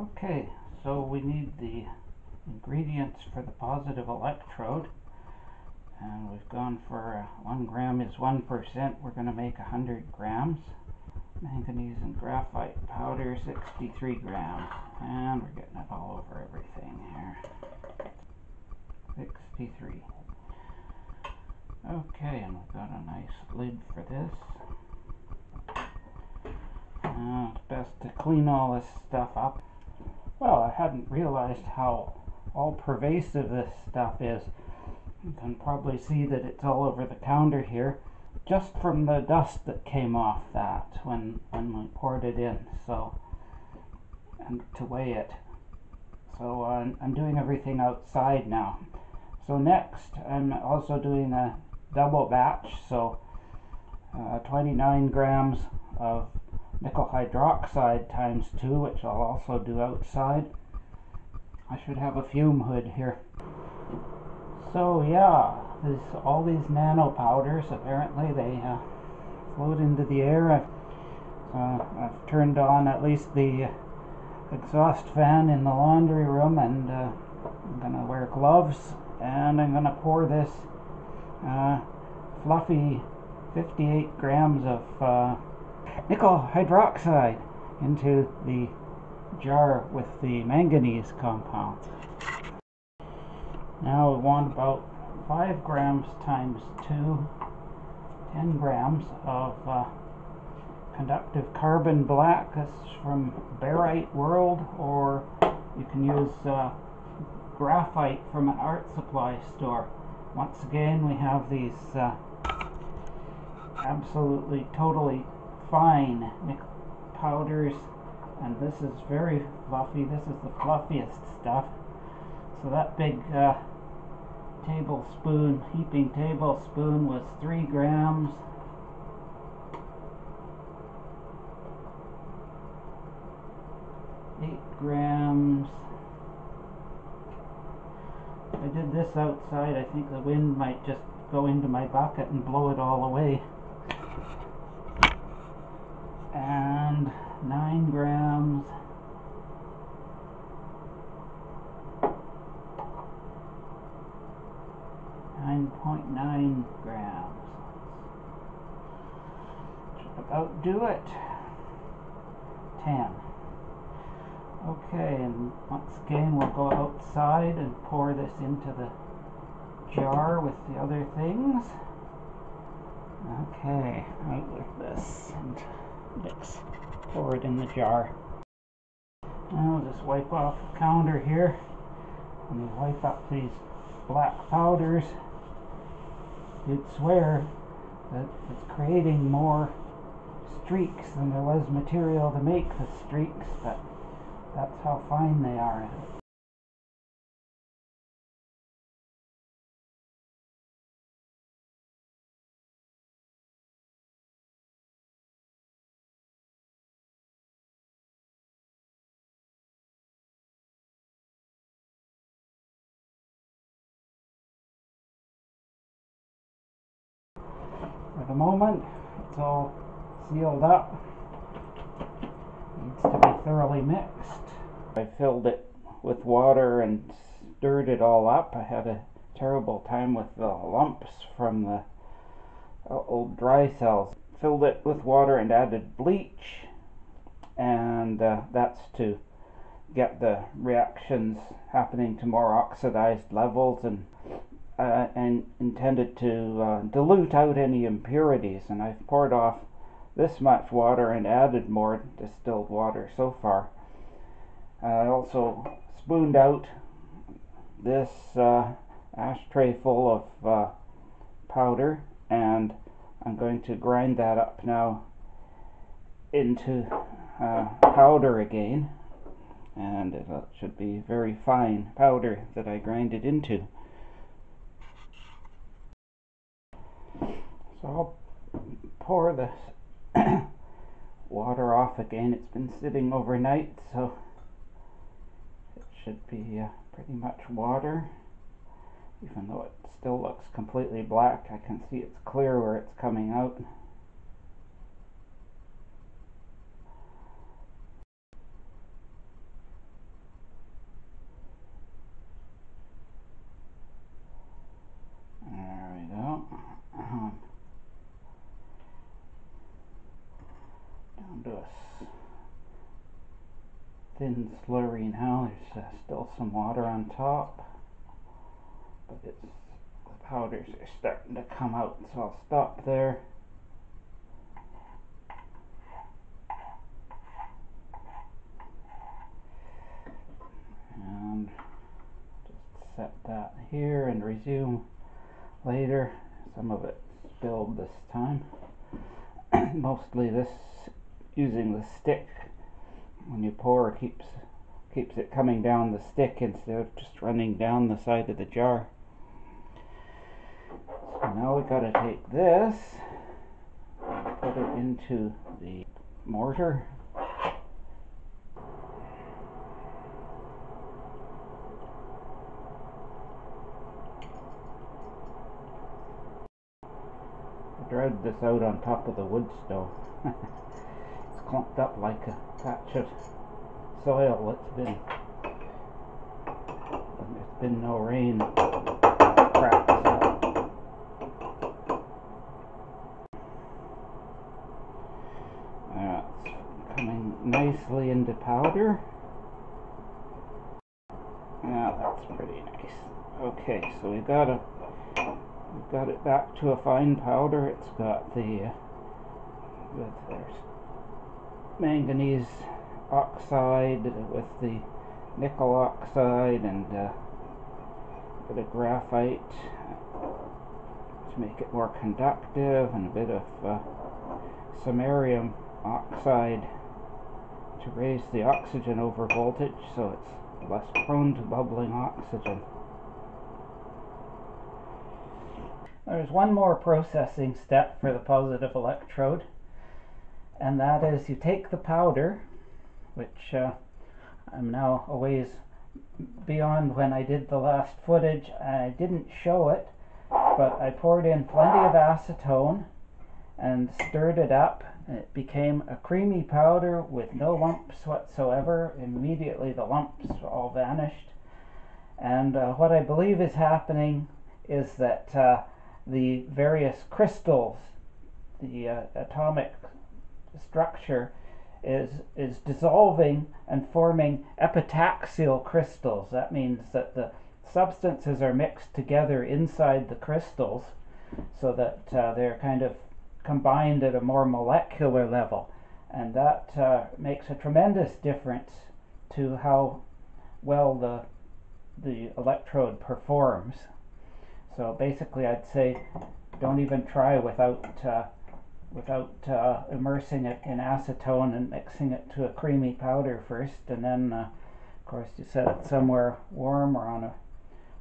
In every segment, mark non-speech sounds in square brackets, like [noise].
Okay, so we need the ingredients for the positive electrode. And we've gone for uh, 1 gram is 1%. We're going to make 100 grams. Manganese and graphite powder, 63 grams. And we're getting it all over everything here. 63. Okay, and we've got a nice lid for this. Uh, it's best to clean all this stuff up. Well, I hadn't realized how all pervasive this stuff is. You can probably see that it's all over the counter here just from the dust that came off that when, when we poured it in. So, and to weigh it. So I'm doing everything outside now. So next, I'm also doing a double batch. So uh, 29 grams of nickel hydroxide times 2, which I'll also do outside. I should have a fume hood here. So yeah, this, all these nano powders, apparently they uh, float into the air. I've, uh, I've turned on at least the exhaust fan in the laundry room and uh, I'm going to wear gloves and I'm going to pour this uh, fluffy 58 grams of uh, nickel hydroxide into the jar with the manganese compound. Now we want about 5 grams times 2, 10 grams of uh, conductive carbon black. This is from Barite World, or you can use uh, graphite from an art supply store. Once again, we have these uh, absolutely, totally fine powders and this is very fluffy. This is the fluffiest stuff. So that big uh, tablespoon heaping tablespoon was three grams. Eight grams. I did this outside. I think the wind might just go into my bucket and blow it all away 9 grams Nine point nine grams. Should about do it. Ten. Okay, and once again we'll go outside and pour this into the jar with the other things. Okay, out with this and mix pour it in the jar. Now just wipe off the counter here and wipe up these black powders. You'd swear that it's creating more streaks than there was material to make the streaks, but that's how fine they are. The moment, it's all sealed up. Needs to be thoroughly mixed. I filled it with water and stirred it all up. I had a terrible time with the lumps from the uh, old dry cells. Filled it with water and added bleach, and uh, that's to get the reactions happening to more oxidized levels and uh, and intended to uh, dilute out any impurities and I've poured off this much water and added more distilled water so far. I also spooned out this uh, ashtray full of uh, powder and I'm going to grind that up now into uh, powder again and it should be very fine powder that I grind it into. So I'll pour this [coughs] water off again. It's been sitting overnight, so it should be uh, pretty much water. Even though it still looks completely black, I can see it's clear where it's coming out. Thin slurry now. There's uh, still some water on top, but it's the powders are starting to come out, so I'll stop there. And just set that here and resume later. Some of it spilled this time. [clears throat] Mostly this using the stick when you pour keeps keeps it coming down the stick instead of just running down the side of the jar. So now we got to take this and put it into the mortar. Dried this out on top of the wood stove. [laughs] clumped up like a patch of soil. It's been it's been no rain. Cracks up. That's coming nicely into powder. Yeah, that's pretty nice. Okay, so we've got a we've got it back to a fine powder. It's got the uh, there's manganese oxide with the nickel oxide and uh, a bit of graphite to make it more conductive and a bit of uh, samarium oxide to raise the oxygen over voltage so it's less prone to bubbling oxygen. There's one more processing step for the positive electrode and that is you take the powder, which uh, I'm now a ways beyond when I did the last footage. I didn't show it, but I poured in plenty of acetone and stirred it up. It became a creamy powder with no lumps whatsoever. Immediately the lumps all vanished. And uh, what I believe is happening is that uh, the various crystals, the uh, atomic structure is, is dissolving and forming epitaxial crystals. That means that the substances are mixed together inside the crystals so that uh, they're kind of combined at a more molecular level. And that uh, makes a tremendous difference to how well the, the electrode performs. So basically, I'd say don't even try without uh, without uh, immersing it in acetone and mixing it to a creamy powder first and then uh, of course you set it somewhere warm or on a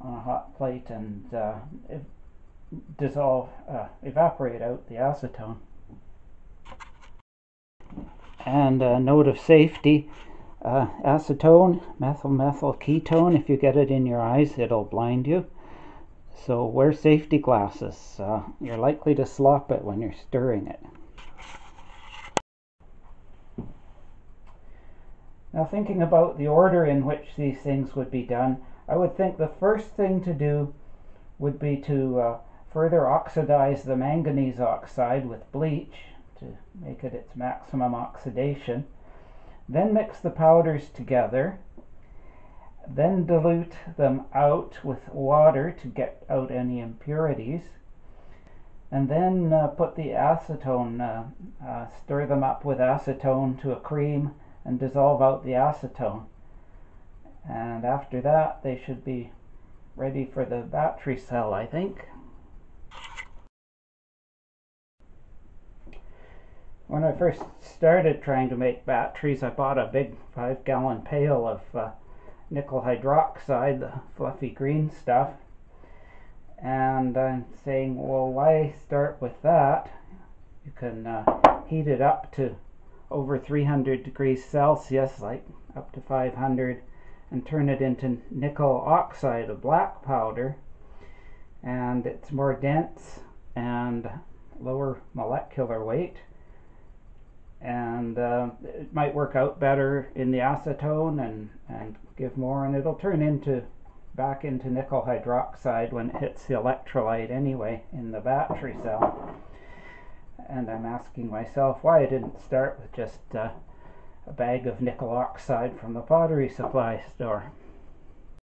on a hot plate and uh, dissolve uh, evaporate out the acetone. And a note of safety uh, acetone methyl methyl ketone if you get it in your eyes it'll blind you so wear safety glasses. Uh, you're likely to slop it when you're stirring it. Now thinking about the order in which these things would be done, I would think the first thing to do would be to uh, further oxidize the manganese oxide with bleach to make it its maximum oxidation. Then mix the powders together then dilute them out with water to get out any impurities and then uh, put the acetone, uh, uh, stir them up with acetone to a cream and dissolve out the acetone. And after that, they should be ready for the battery cell, I think. When I first started trying to make batteries, I bought a big five gallon pail of uh, nickel hydroxide, the fluffy green stuff. And I'm saying, well, why start with that? You can uh, heat it up to over 300 degrees Celsius, like up to 500, and turn it into nickel oxide, a black powder. And it's more dense and lower molecular weight and uh, it might work out better in the acetone and, and give more and it'll turn into back into nickel hydroxide when it hits the electrolyte anyway in the battery cell and I'm asking myself why I didn't start with just uh, a bag of nickel oxide from the pottery supply store.